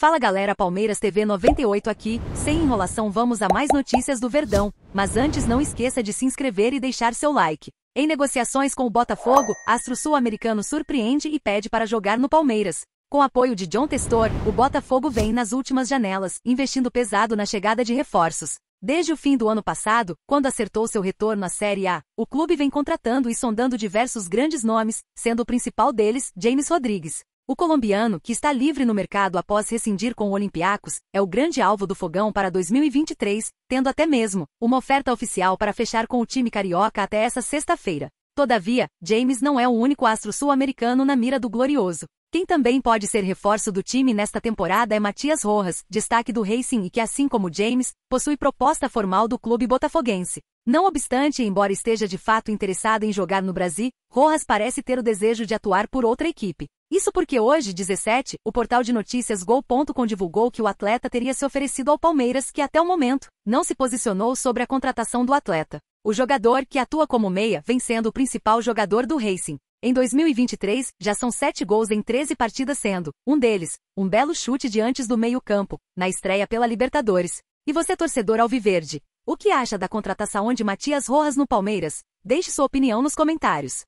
Fala galera Palmeiras TV 98 aqui, sem enrolação vamos a mais notícias do Verdão, mas antes não esqueça de se inscrever e deixar seu like. Em negociações com o Botafogo, Astro Sul-Americano surpreende e pede para jogar no Palmeiras. Com apoio de John Testor, o Botafogo vem nas últimas janelas, investindo pesado na chegada de reforços. Desde o fim do ano passado, quando acertou seu retorno à Série A, o clube vem contratando e sondando diversos grandes nomes, sendo o principal deles James Rodrigues. O colombiano, que está livre no mercado após rescindir com o Olympiacos, é o grande alvo do fogão para 2023, tendo até mesmo uma oferta oficial para fechar com o time carioca até essa sexta-feira. Todavia, James não é o único astro sul-americano na mira do glorioso. Quem também pode ser reforço do time nesta temporada é Matias Rojas, destaque do Racing e que, assim como James, possui proposta formal do clube botafoguense. Não obstante, embora esteja de fato interessado em jogar no Brasil, Rojas parece ter o desejo de atuar por outra equipe. Isso porque hoje, 17, o portal de notícias Gol.com divulgou que o atleta teria se oferecido ao Palmeiras que até o momento não se posicionou sobre a contratação do atleta. O jogador, que atua como meia, vem sendo o principal jogador do Racing. Em 2023, já são sete gols em 13 partidas sendo, um deles, um belo chute de antes do meio-campo, na estreia pela Libertadores. E você torcedor alviverde, o que acha da contratação de Matias Rojas no Palmeiras? Deixe sua opinião nos comentários.